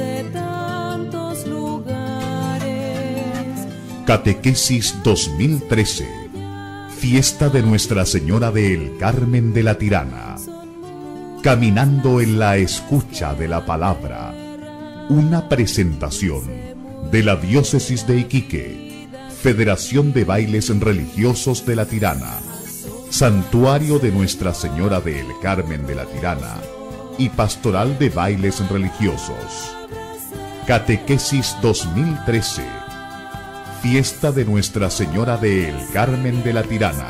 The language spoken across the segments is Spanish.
de tantos lugares. Catequesis 2013. Fiesta de Nuestra Señora del Carmen de la Tirana. Caminando en la escucha de la palabra. Una presentación de la Diócesis de Iquique, Federación de Bailes Religiosos de la Tirana, Santuario de Nuestra Señora del Carmen de la Tirana y Pastoral de Bailes Religiosos. Catequesis 2013. Fiesta de Nuestra Señora del Carmen de la Tirana.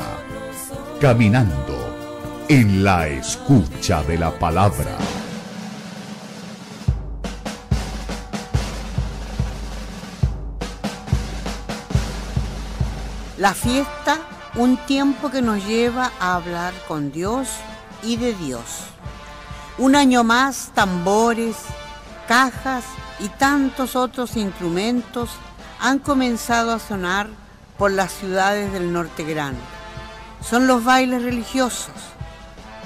Caminando en la escucha de la palabra. La fiesta, un tiempo que nos lleva a hablar con Dios y de Dios. Un año más, tambores, cajas y tantos otros instrumentos han comenzado a sonar por las ciudades del norte grande. Son los bailes religiosos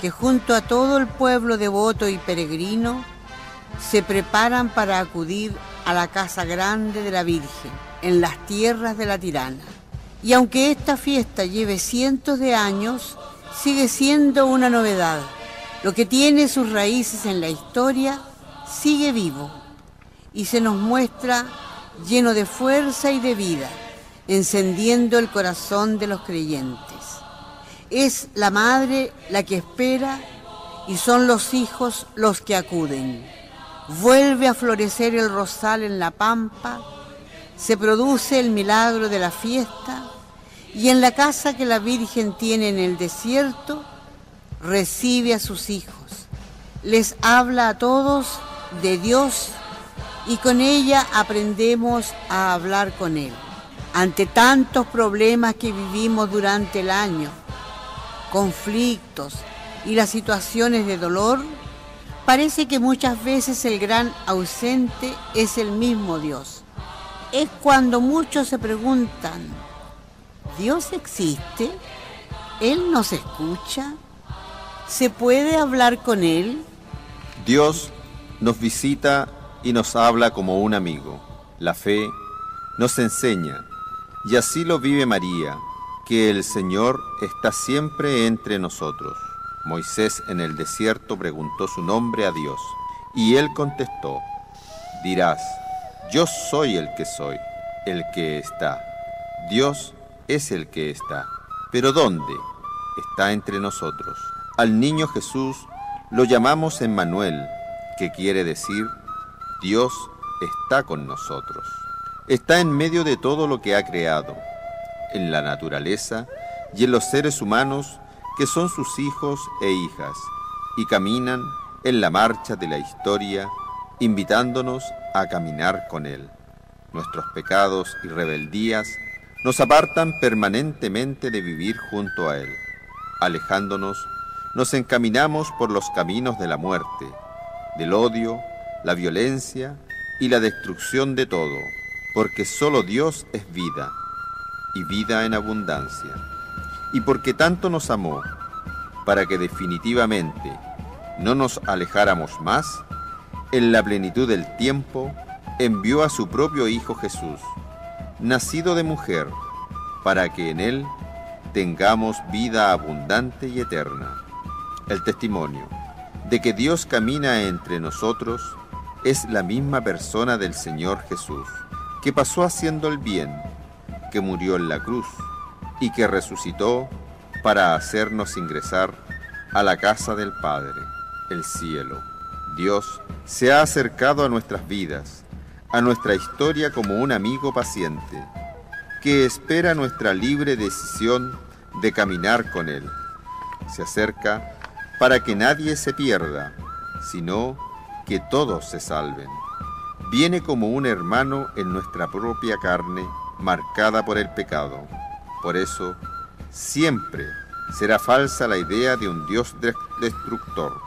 que junto a todo el pueblo devoto y peregrino se preparan para acudir a la casa grande de la Virgen en las tierras de la Tirana. Y aunque esta fiesta lleve cientos de años, sigue siendo una novedad. Lo que tiene sus raíces en la historia sigue vivo y se nos muestra lleno de fuerza y de vida, encendiendo el corazón de los creyentes. Es la madre la que espera y son los hijos los que acuden. Vuelve a florecer el rosal en la pampa, se produce el milagro de la fiesta y en la casa que la Virgen tiene en el desierto, recibe a sus hijos, les habla a todos de Dios y con ella aprendemos a hablar con Él. Ante tantos problemas que vivimos durante el año, conflictos y las situaciones de dolor, parece que muchas veces el gran ausente es el mismo Dios. Es cuando muchos se preguntan, ¿Dios existe? ¿Él nos escucha? ¿Se puede hablar con Él? Dios nos visita y nos habla como un amigo. La fe nos enseña, y así lo vive María, que el Señor está siempre entre nosotros. Moisés en el desierto preguntó su nombre a Dios, y él contestó, dirás, yo soy el que soy, el que está. Dios es el que está. Pero ¿dónde? Está entre nosotros. Al niño Jesús lo llamamos Emmanuel, que quiere decir Dios está con nosotros. Está en medio de todo lo que ha creado, en la naturaleza y en los seres humanos que son sus hijos e hijas, y caminan en la marcha de la historia, invitándonos a caminar con Él. Nuestros pecados y rebeldías nos apartan permanentemente de vivir junto a Él. Alejándonos, nos encaminamos por los caminos de la muerte, del odio, la violencia y la destrucción de todo, porque solo Dios es vida, y vida en abundancia. Y porque tanto nos amó, para que definitivamente no nos alejáramos más, en la plenitud del tiempo envió a su propio Hijo Jesús nacido de mujer, para que en él tengamos vida abundante y eterna. El testimonio de que Dios camina entre nosotros es la misma persona del Señor Jesús, que pasó haciendo el bien, que murió en la cruz y que resucitó para hacernos ingresar a la casa del Padre, el cielo. Dios se ha acercado a nuestras vidas a nuestra historia como un amigo paciente, que espera nuestra libre decisión de caminar con Él. Se acerca para que nadie se pierda, sino que todos se salven. Viene como un hermano en nuestra propia carne, marcada por el pecado. Por eso, siempre será falsa la idea de un Dios destructor,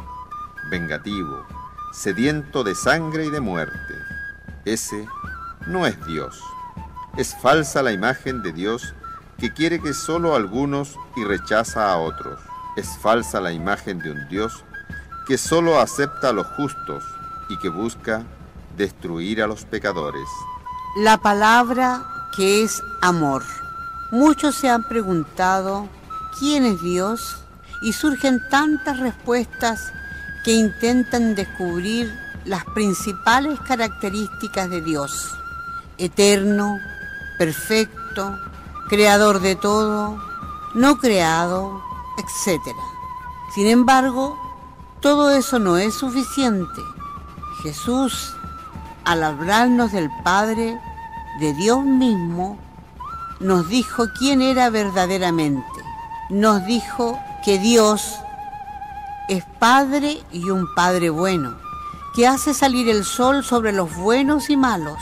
vengativo, sediento de sangre y de muerte ese no es Dios. Es falsa la imagen de Dios que quiere que solo algunos y rechaza a otros. Es falsa la imagen de un Dios que solo acepta a los justos y que busca destruir a los pecadores. La palabra que es amor. Muchos se han preguntado quién es Dios y surgen tantas respuestas que intentan descubrir las principales características de Dios. Eterno, perfecto, creador de todo, no creado, etc. Sin embargo, todo eso no es suficiente. Jesús, al hablarnos del Padre, de Dios mismo, nos dijo quién era verdaderamente. Nos dijo que Dios es Padre y un Padre bueno, que hace salir el sol sobre los buenos y malos,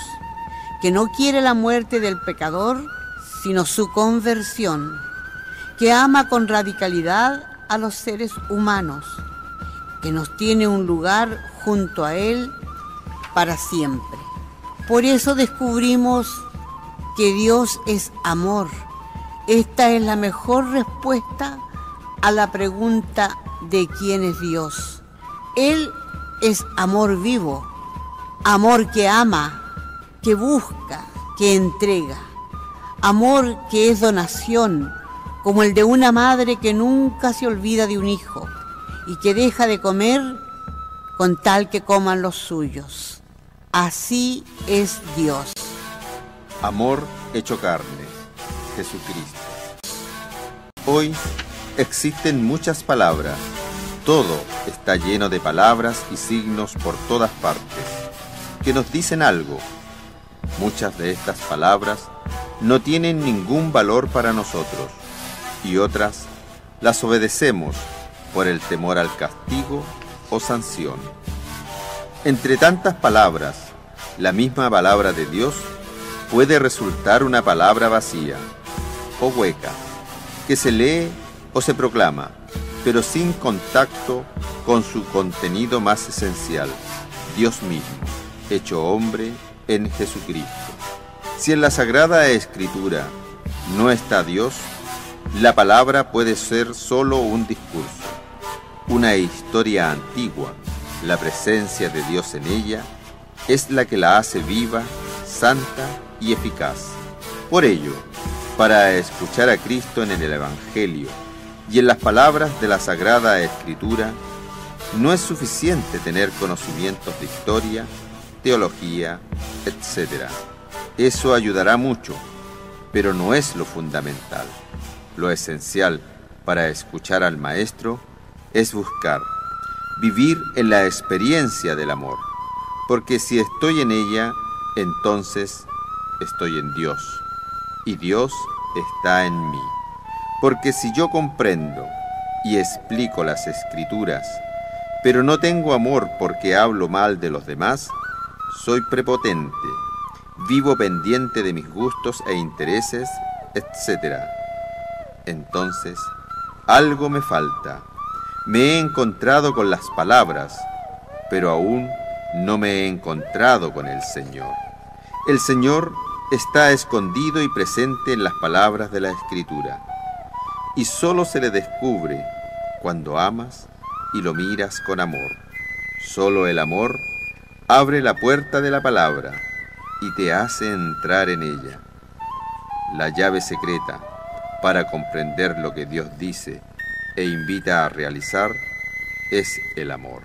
que no quiere la muerte del pecador, sino su conversión, que ama con radicalidad a los seres humanos, que nos tiene un lugar junto a Él para siempre. Por eso descubrimos que Dios es amor. Esta es la mejor respuesta a la pregunta de quién es Dios. Él es amor vivo, amor que ama, que busca, que entrega, amor que es donación, como el de una madre que nunca se olvida de un hijo y que deja de comer con tal que coman los suyos. Así es Dios. Amor hecho carne, Jesucristo. Hoy existen muchas palabras. Todo está lleno de palabras y signos por todas partes que nos dicen algo. Muchas de estas palabras no tienen ningún valor para nosotros y otras las obedecemos por el temor al castigo o sanción. Entre tantas palabras, la misma palabra de Dios puede resultar una palabra vacía o hueca, que se lee o se proclama, pero sin contacto con su contenido más esencial, Dios mismo, hecho hombre en Jesucristo. Si en la Sagrada Escritura no está Dios, la palabra puede ser solo un discurso, una historia antigua. La presencia de Dios en ella es la que la hace viva, santa y eficaz. Por ello, para escuchar a Cristo en el Evangelio y en las palabras de la Sagrada Escritura, no es suficiente tener conocimientos de historia, teología, etc. Eso ayudará mucho, pero no es lo fundamental. Lo esencial para escuchar al Maestro es buscar, vivir en la experiencia del amor, porque si estoy en ella, entonces estoy en Dios y Dios está en mí. Porque si yo comprendo y explico las escrituras, pero no tengo amor porque hablo mal de los demás, soy prepotente, vivo pendiente de mis gustos e intereses, etc. Entonces, algo me falta. Me he encontrado con las palabras, pero aún no me he encontrado con el Señor. El Señor está escondido y presente en las palabras de la Escritura, y solo se le descubre cuando amas y lo miras con amor. Solo el amor abre la puerta de la palabra y te hace entrar en ella. La llave secreta para comprender lo que Dios dice e invita a realizar es el amor.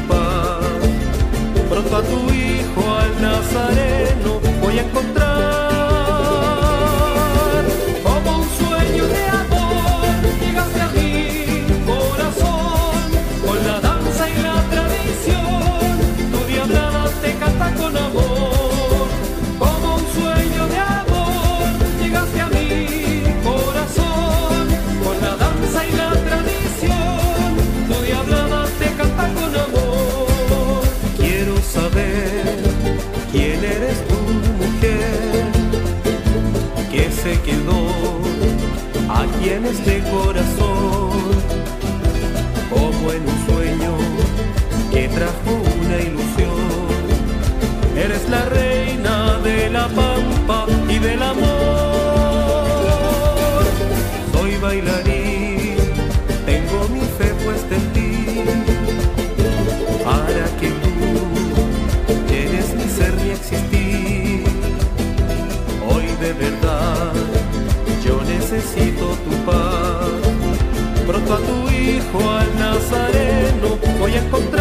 aquí en este corazón, como en un sueño que trajo una ilusión. Eres la reina de la pampa y del amor. Soy bailarín, tengo mi fe puesta en ti. Para que tú llenes mi ser y existir. Hoy de verdad necesito tu paz. Pronto a tu hijo, al Nazareno, voy a encontrar.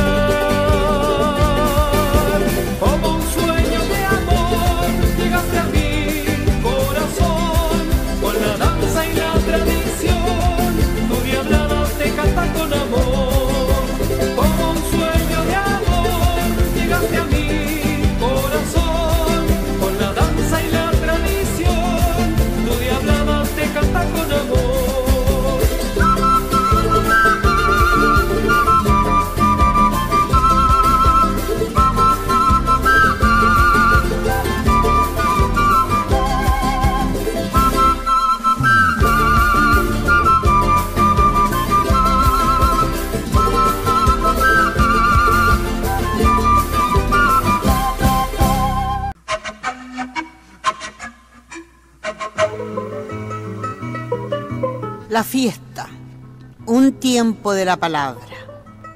Tiempo de la palabra.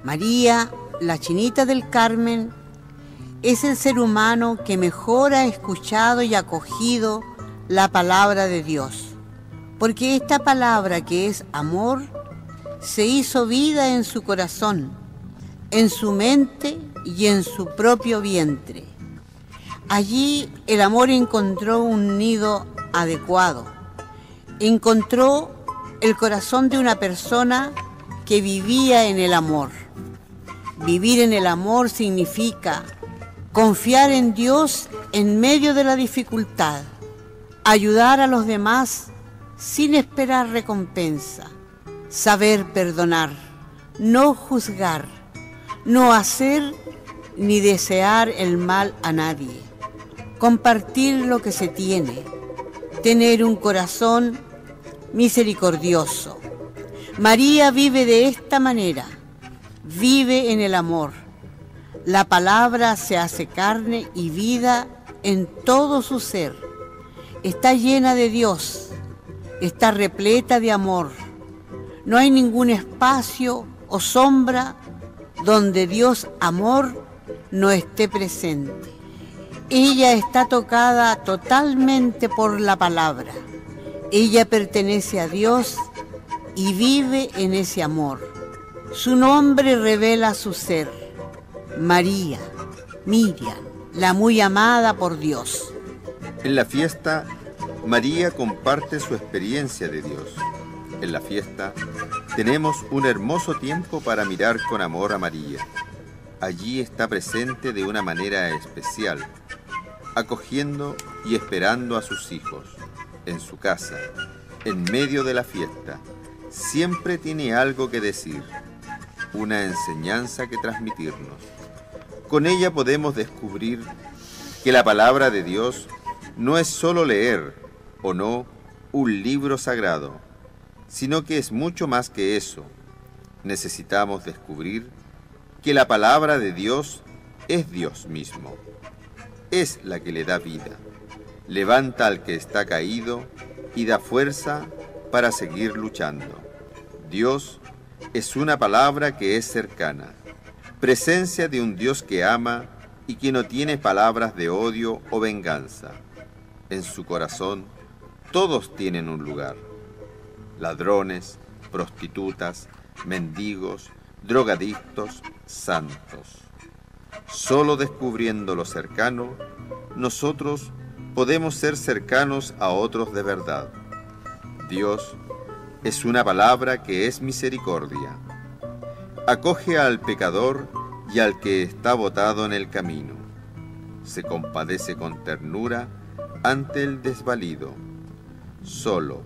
María, la chinita del Carmen, es el ser humano que mejor ha escuchado y acogido la palabra de Dios. Porque esta palabra que es amor, se hizo vida en su corazón, en su mente y en su propio vientre. Allí el amor encontró un nido adecuado. Encontró el corazón de una persona que vivía en el amor. Vivir en el amor significa confiar en Dios en medio de la dificultad, ayudar a los demás sin esperar recompensa, saber perdonar, no juzgar, no hacer ni desear el mal a nadie, compartir lo que se tiene, tener un corazón misericordioso. María vive de esta manera, vive en el amor. La palabra se hace carne y vida en todo su ser. Está llena de Dios, está repleta de amor. No hay ningún espacio o sombra donde Dios amor no esté presente. Ella está tocada totalmente por la palabra. Ella pertenece a Dios y vive en ese amor. Su nombre revela su ser. María, Miriam, la muy amada por Dios. En la fiesta, María comparte su experiencia de Dios. En la fiesta, tenemos un hermoso tiempo para mirar con amor a María. Allí está presente de una manera especial, acogiendo y esperando a sus hijos en su casa, en medio de la fiesta. Siempre tiene algo que decir, una enseñanza que transmitirnos. Con ella podemos descubrir que la palabra de Dios no es solo leer o no un libro sagrado, sino que es mucho más que eso. Necesitamos descubrir que la palabra de Dios es Dios mismo. Es la que le da vida, levanta al que está caído y da fuerza para seguir luchando. Dios es una palabra que es cercana, presencia de un Dios que ama y que no tiene palabras de odio o venganza. En su corazón todos tienen un lugar. Ladrones, prostitutas, mendigos, drogadictos, santos. Solo descubriendo lo cercano, nosotros podemos ser cercanos a otros de verdad. Dios es una palabra que es misericordia. Acoge al pecador y al que está botado en el camino. Se compadece con ternura ante el desvalido. Solo,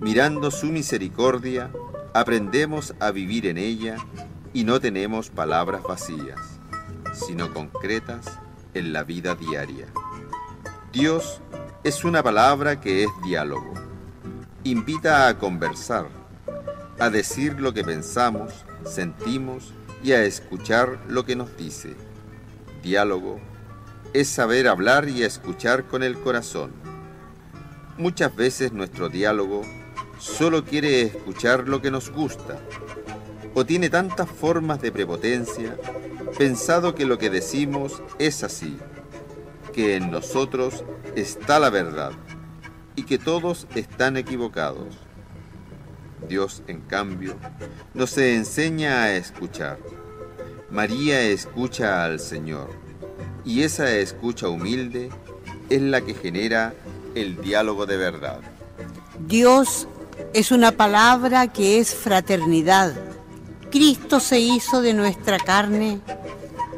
mirando su misericordia, aprendemos a vivir en ella y no tenemos palabras vacías, sino concretas en la vida diaria. Dios es una palabra que es diálogo. Invita a conversar, a decir lo que pensamos, sentimos y a escuchar lo que nos dice. Diálogo es saber hablar y escuchar con el corazón. Muchas veces nuestro diálogo solo quiere escuchar lo que nos gusta o tiene tantas formas de prepotencia, pensado que lo que decimos es así, que en nosotros está la verdad y que todos están equivocados. Dios, en cambio, nos enseña a escuchar. María escucha al Señor y esa escucha humilde es la que genera el diálogo de verdad. Dios es una palabra que es fraternidad. Cristo se hizo de nuestra carne,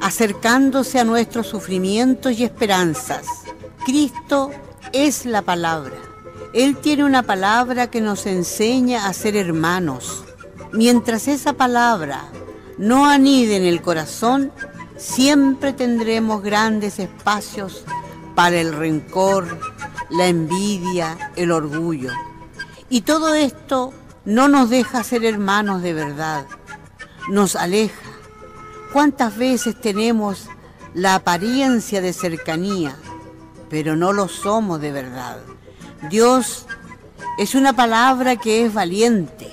acercándose a nuestros sufrimientos y esperanzas. Cristo es la palabra. Él tiene una palabra que nos enseña a ser hermanos. Mientras esa palabra no anide en el corazón, siempre tendremos grandes espacios para el rencor, la envidia, el orgullo. Y todo esto no nos deja ser hermanos de verdad, nos aleja. ¿Cuántas veces tenemos la apariencia de cercanía, pero no lo somos de verdad? Dios es una palabra que es valiente,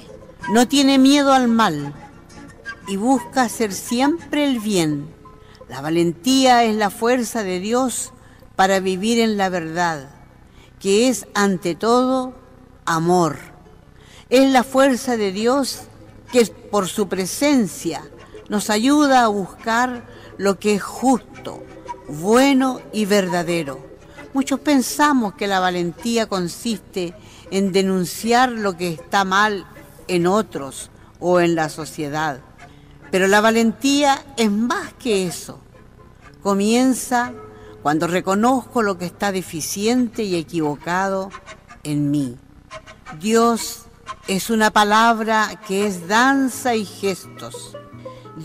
no tiene miedo al mal y busca hacer siempre el bien. La valentía es la fuerza de Dios para vivir en la verdad, que es ante todo amor. Es la fuerza de Dios que por su presencia nos ayuda a buscar lo que es justo, bueno y verdadero. Muchos pensamos que la valentía consiste en denunciar lo que está mal en otros o en la sociedad. Pero la valentía es más que eso. Comienza cuando reconozco lo que está deficiente y equivocado en mí. Dios es una palabra que es danza y gestos.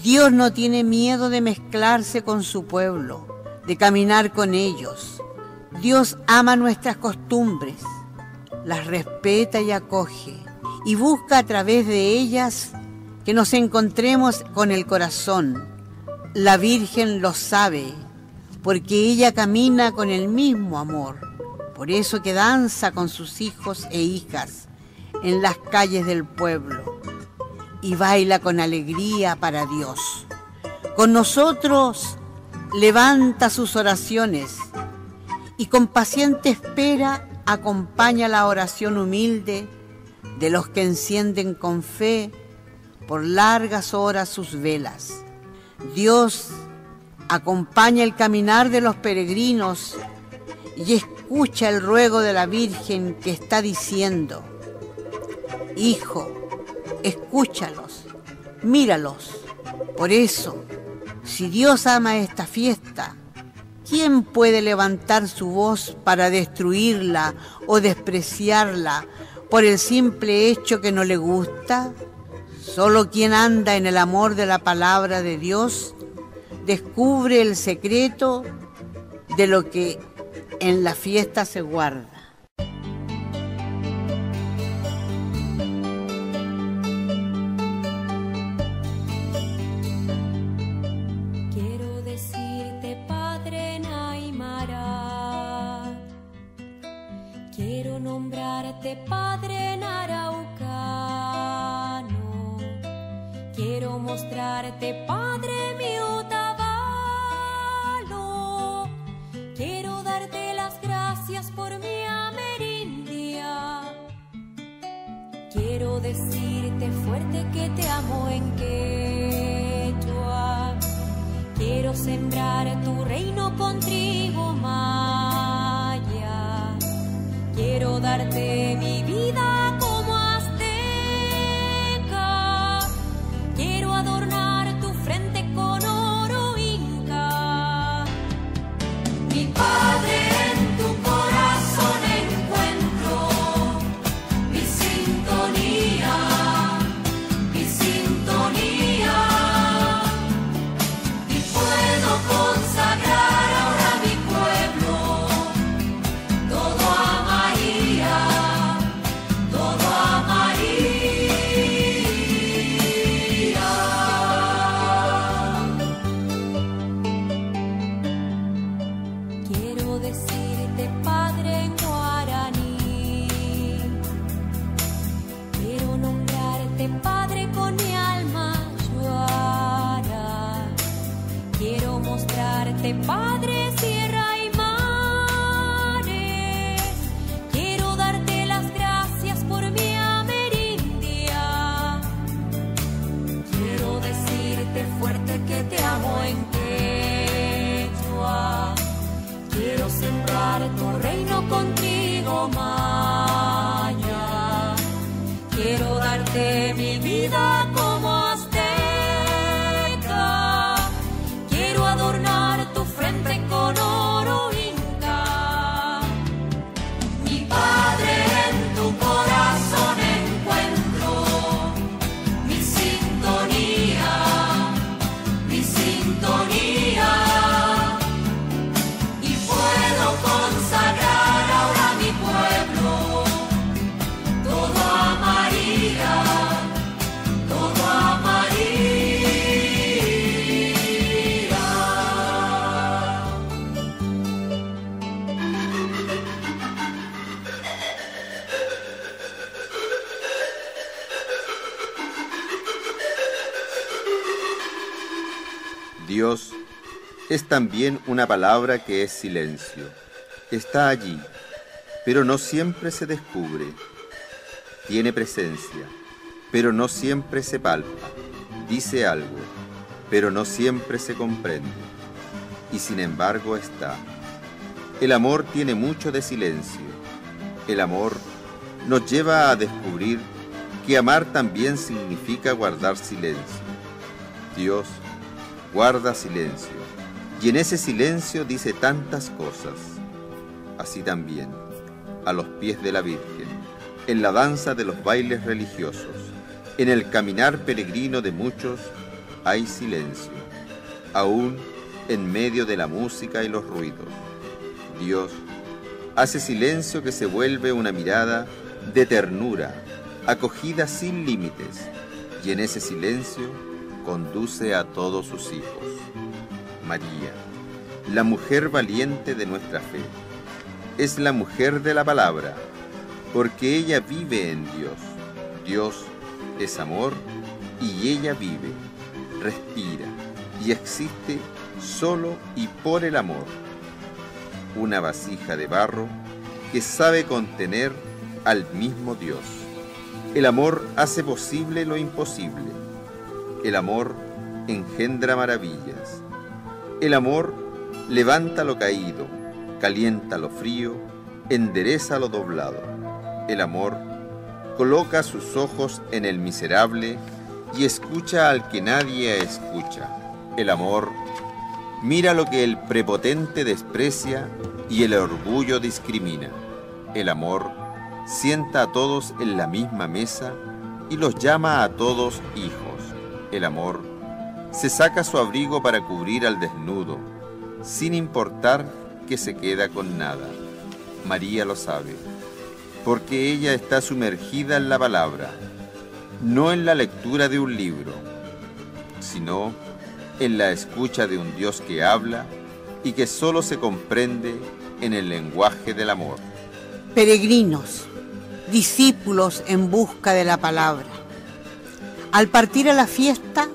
Dios no tiene miedo de mezclarse con su pueblo, de caminar con ellos. Dios ama nuestras costumbres, las respeta y acoge y busca a través de ellas que nos encontremos con el corazón. La Virgen lo sabe, porque ella camina con el mismo amor. Por eso que danza con sus hijos e hijas en las calles del pueblo y baila con alegría para Dios. Con nosotros levanta sus oraciones y con paciente espera acompaña la oración humilde de los que encienden con fe por largas horas sus velas. Dios acompaña el caminar de los peregrinos y escucha el ruego de la Virgen que está diciendo, Hijo, escúchalos, míralos. Por eso, si Dios ama esta fiesta, ¿quién puede levantar su voz para destruirla o despreciarla por el simple hecho que no le gusta? Solo quien anda en el amor de la palabra de Dios descubre el secreto de lo que en la fiesta se guarda. Quiero es también una palabra que es silencio. Está allí, pero no siempre se descubre. Tiene presencia, pero no siempre se palpa. Dice algo, pero no siempre se comprende. Y sin embargo está. El amor tiene mucho de silencio. El amor nos lleva a descubrir que amar también significa guardar silencio. Dios guarda silencio, y en ese silencio dice tantas cosas. Así también, a los pies de la Virgen, en la danza de los bailes religiosos, en el caminar peregrino de muchos, hay silencio, aún en medio de la música y los ruidos. Dios hace silencio que se vuelve una mirada de ternura, acogida sin límites, y en ese silencio conduce a todos sus hijos. María, la mujer valiente de nuestra fe, es la mujer de la palabra, porque ella vive en Dios. Dios es amor y ella vive, respira y existe solo y por el amor. Una vasija de barro que sabe contener al mismo Dios. El amor hace posible lo imposible. El amor engendra maravillas. El amor levanta lo caído, calienta lo frío, endereza lo doblado. El amor coloca sus ojos en el miserable y escucha al que nadie escucha. El amor mira lo que el prepotente desprecia y el orgullo discrimina. El amor sienta a todos en la misma mesa y los llama a todos hijos. El amor se saca su abrigo para cubrir al desnudo, sin importar que se queda con nada. María lo sabe, porque ella está sumergida en la palabra, no en la lectura de un libro, sino en la escucha de un Dios que habla y que solo se comprende en el lenguaje del amor. Peregrinos, discípulos en busca de la palabra. Al partir a la fiesta,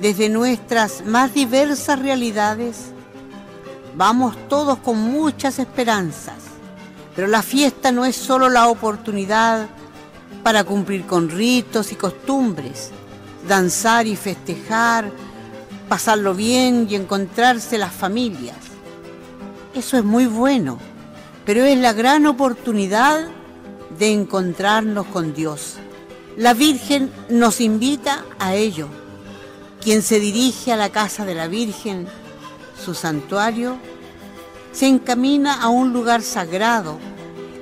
desde nuestras más diversas realidades, vamos todos con muchas esperanzas, pero la fiesta no es solo la oportunidad para cumplir con ritos y costumbres, danzar y festejar, pasarlo bien y encontrarse las familias. Eso es muy bueno, pero es la gran oportunidad de encontrarnos con Dios. La Virgen nos invita a ello. Quien se dirige a la casa de la Virgen, su santuario, se encamina a un lugar sagrado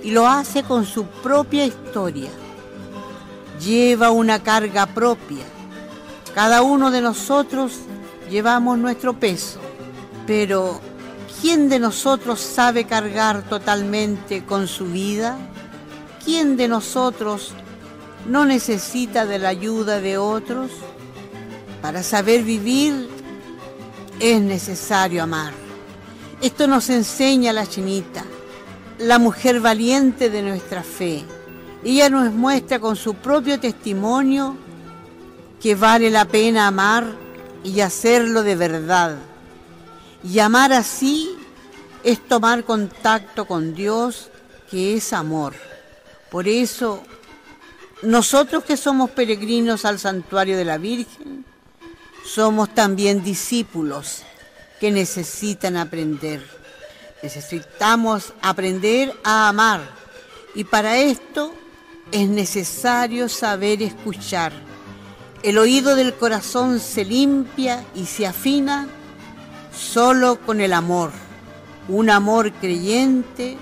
y lo hace con su propia historia. Lleva una carga propia. Cada uno de nosotros llevamos nuestro peso, pero ¿quién de nosotros sabe cargar totalmente con su vida? ¿Quién de nosotros no necesita de la ayuda de otros? Para saber vivir es necesario amar. Esto nos enseña la chinita, la mujer valiente de nuestra fe. Ella nos muestra con su propio testimonio que vale la pena amar y hacerlo de verdad. Y amar así es tomar contacto con Dios, que es amor. Por eso, nosotros que somos peregrinos al santuario de la Virgen, somos también discípulos que necesitan aprender. Necesitamos aprender a amar y para esto es necesario saber escuchar. El oído del corazón se limpia y se afina solo con el amor, un amor creyente,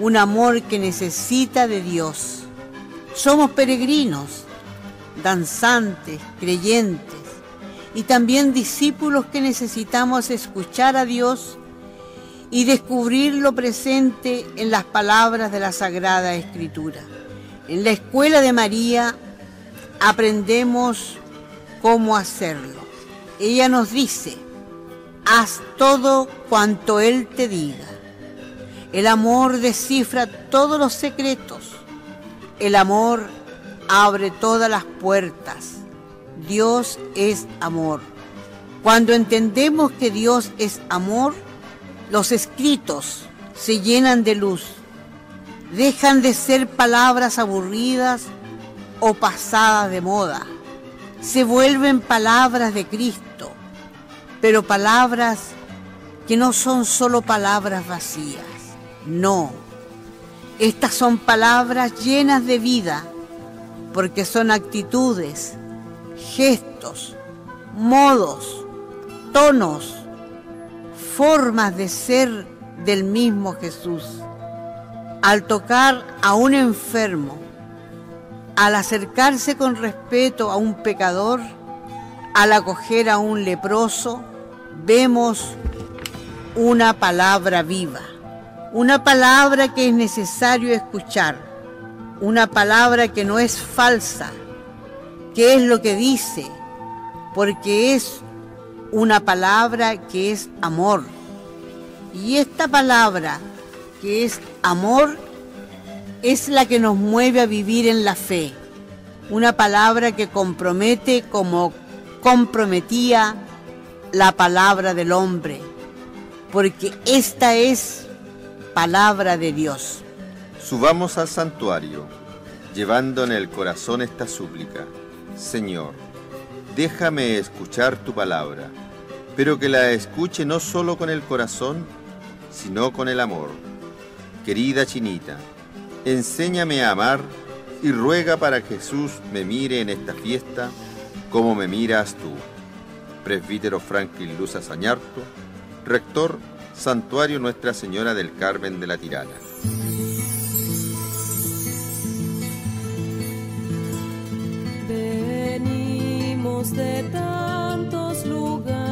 un amor que necesita de Dios. Somos peregrinos, danzantes, creyentes y también discípulos que necesitamos escuchar a Dios y descubrir lo presente en las palabras de la Sagrada Escritura. En la escuela de María aprendemos cómo hacerlo. Ella nos dice, haz todo cuanto Él te diga. El amor descifra todos los secretos. El amor abre todas las puertas. Dios es amor. Cuando entendemos que Dios es amor, los escritos se llenan de luz. Dejan de ser palabras aburridas o pasadas de moda. Se vuelven palabras de Cristo, pero palabras que no son solo palabras vacías. No, estas son palabras llenas de vida, porque son actitudes, gestos, modos, tonos, formas de ser del mismo Jesús. Al tocar a un enfermo, al acercarse con respeto a un pecador, al acoger a un leproso, vemos una palabra viva, una palabra que es necesario escuchar, una palabra que no es falsa, que es lo que dice, porque es una palabra que es amor. Y esta palabra que es amor es la que nos mueve a vivir en la fe. Una palabra que compromete como comprometía la palabra del hombre. Porque esta es palabra de Dios. Subamos al santuario, llevando en el corazón esta súplica. Señor, déjame escuchar tu palabra, pero que la escuche no solo con el corazón, sino con el amor. Querida Chinita, enséñame a amar y ruega para que Jesús me mire en esta fiesta como me miras tú. Presbítero Franklin Luz Azañarto, rector Santuario Nuestra Señora del Carmen de la Tirana. De tantos lugares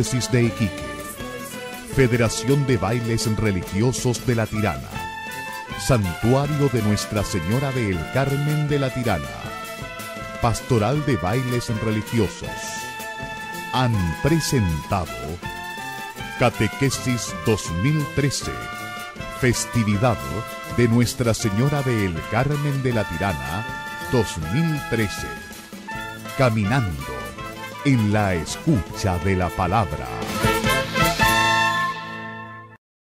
Arquidiócesis de Iquique, Federación de Bailes Religiosos de la Tirana, Santuario de Nuestra Señora de El Carmen de la Tirana, Pastoral de Bailes Religiosos, han presentado Catequesis 2013, festividad de Nuestra Señora de El Carmen de la Tirana 2013. Caminando en la escucha de la palabra.